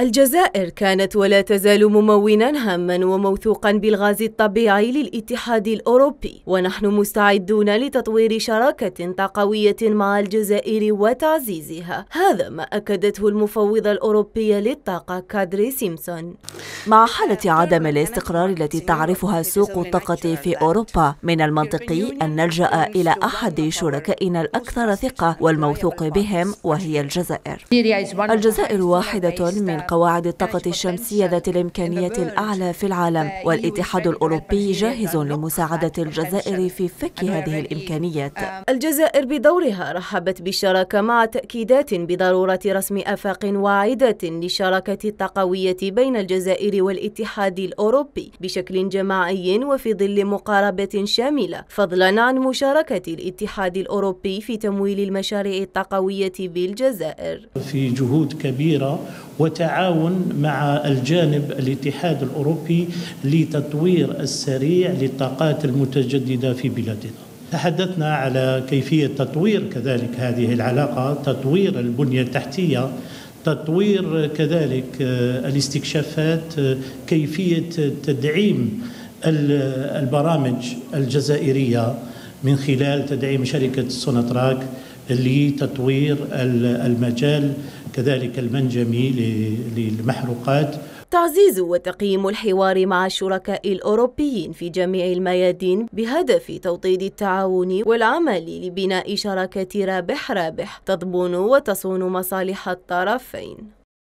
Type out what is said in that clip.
الجزائر كانت ولا تزال ممونا هاما وموثوقا بالغاز الطبيعي للاتحاد الأوروبي. ونحن مستعدون لتطوير شراكة طاقوية مع الجزائر وتعزيزها. هذا ما أكدته المفوضة الأوروبية للطاقة كادري سيمسون. مع حالة عدم الاستقرار التي تعرفها سوق الطاقة في أوروبا من المنطقي أن نلجأ إلى أحد شركائنا الأكثر ثقة والموثوق بهم وهي الجزائر. الجزائر واحدة من قواعد الطاقة الشمسية ذات الإمكانية الأعلى في العالم والاتحاد الأوروبي جاهز لمساعدة الجزائر في فك هذه الإمكانيات. الجزائر بدورها رحبت بالشراكة مع تأكيدات بضرورة رسم آفاق واعدة للشراكة الطاقوية بين الجزائر والاتحاد الأوروبي بشكل جماعي وفي ظل مقاربة شاملة فضلا عن مشاركة الاتحاد الأوروبي في تمويل المشاريع الطاقوية بالجزائر. في جهود كبيرة وتعاون مع الجانب الاتحاد الأوروبي لتطوير السريع للطاقات المتجددة في بلادنا. تحدثنا على كيفية تطوير كذلك هذه العلاقة، تطوير البنية التحتية، تطوير كذلك آه، الاستكشافات، آه، كيفية تدعيم البرامج الجزائرية من خلال تدعيم شركة سوناتراك لتطوير المجال كذلك المنجمي للمحروقات. تعزيز وتقييم الحوار مع الشركاء الأوروبيين في جميع الميادين بهدف توطيد التعاون والعمل لبناء شراكة رابح رابح تضمن وتصون مصالح الطرفين.